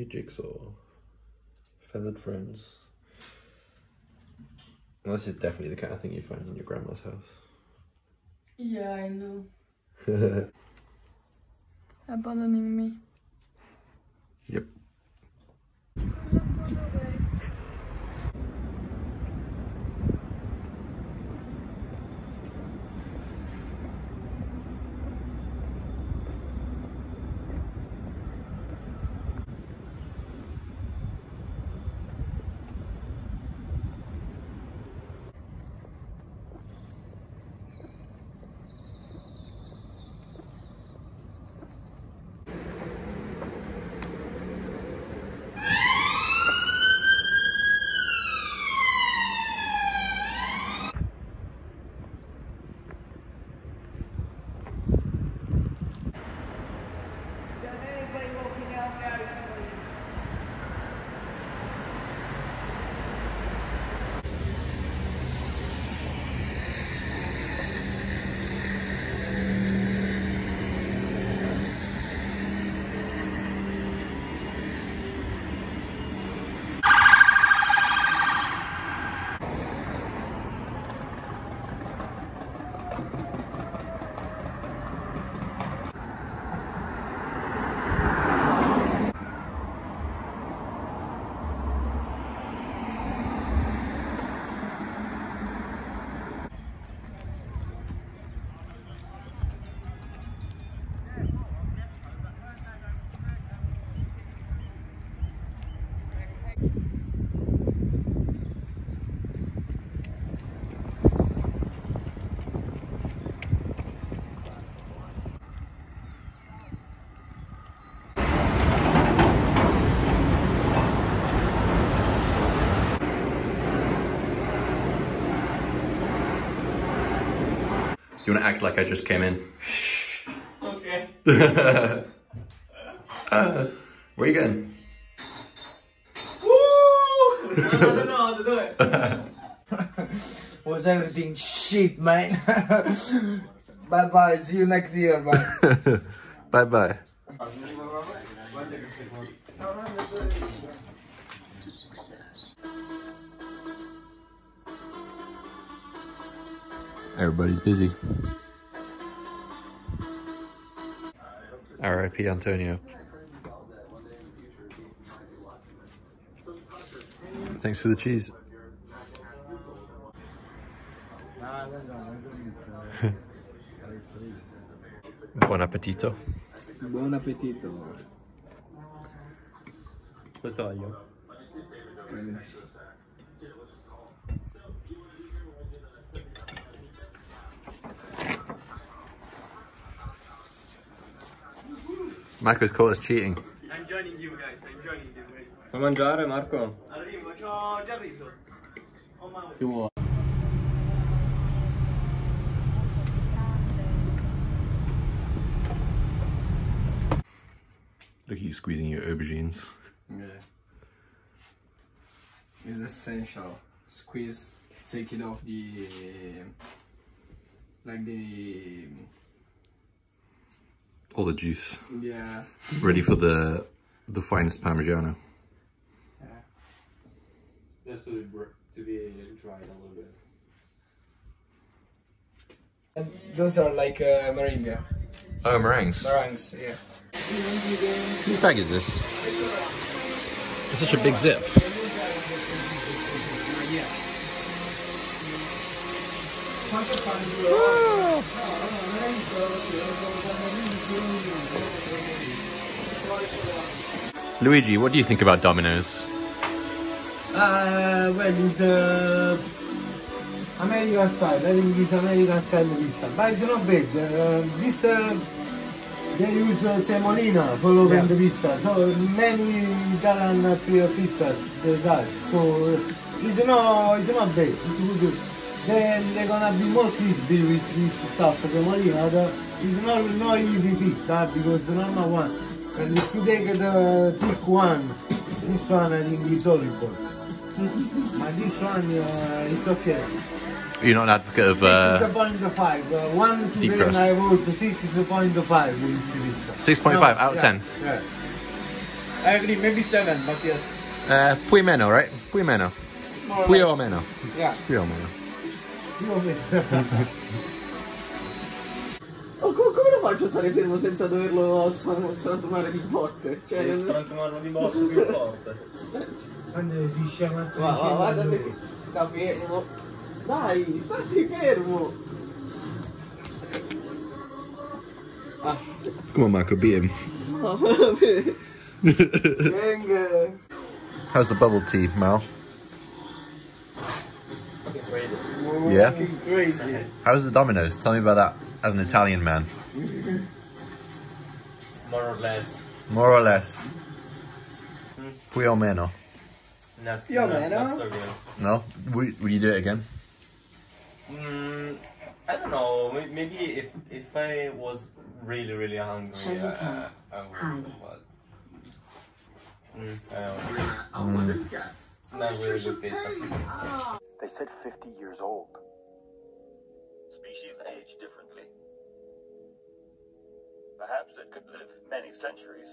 Your jigsaw. Feathered friends. Well, this is definitely the kind of thing you find in your grandma's house. Yeah, I know. Abandoning me. Do you want to act like I just came in? Okay. uh, where are you going? Woo! I don't know how to do it. Was everything shit, man? bye bye. See you next year, man. bye bye. Everybody's busy. R.I.P. Antonio. Thanks for the cheese. Buon appetito. Buon appetito. Questo voglio. Marco's caught us cheating. I'm joining you guys, I'm joining you guys. Vuoi mangiare Marco? Arrivo, c'ho già riso. Oh mamma. Vuoi? Look at you squeezing your aubergines. Yeah. It's essential. Squeeze, take it off the like the All the juice. yeah. Ready for the the finest Parmigiano. Yeah. Just to be, to be dried a little bit. Those are like uh, meringue, Oh, meringues. meringues. Yeah. Whose bag is this? It's such a big zip. Luigi, what do you think about Domino's? Uh, well, it's uh, American style. I think it's American style pizza, but it's not bad. Uh, this uh, they use uh, semolina for open the pizza, so many Italian pizzas they does. So it's not it's not bad. It's good. Then they're gonna be more crispy with this stuff. The, it's not not easy pizza because the normal one. And if you take the thick one, this one I think is horrible. But this one, uh, it's okay. You're not an advocate of uh, Six point five. Uh, one to deep crust. I wrote six point five with pizza. 6.5 out of 10? Yeah. I agree, maybe seven, but yes. Uh, più meno, right? Più meno. Più o meno. Yeah. Più o meno. Io vedo. Oh, co- come lo faccio a stare fermo senza doverlo sfrantumare di botte? Cioè, Devi non... frantumarlo di botto più forte. Quando si scema a Va, va, guarda 300 che sta fermo. Dai, stati fermo. Ah, Come on, Marco, beat him. Gang. How's the bubble tea, Mal? Crazy. Yeah? Fucking crazy. How's the Domino's? Tell me about that as an Italian man. More or less. More or less. Più o meno. Not, Più o not, meno. not so good. No? Would, would you do it again? Mm, I don't know. Maybe if if I was really really hungry, uh, I would. But, mm, I don't know. Not really good pizza. They said 50 years old. Species age differently. Perhaps it could live many centuries.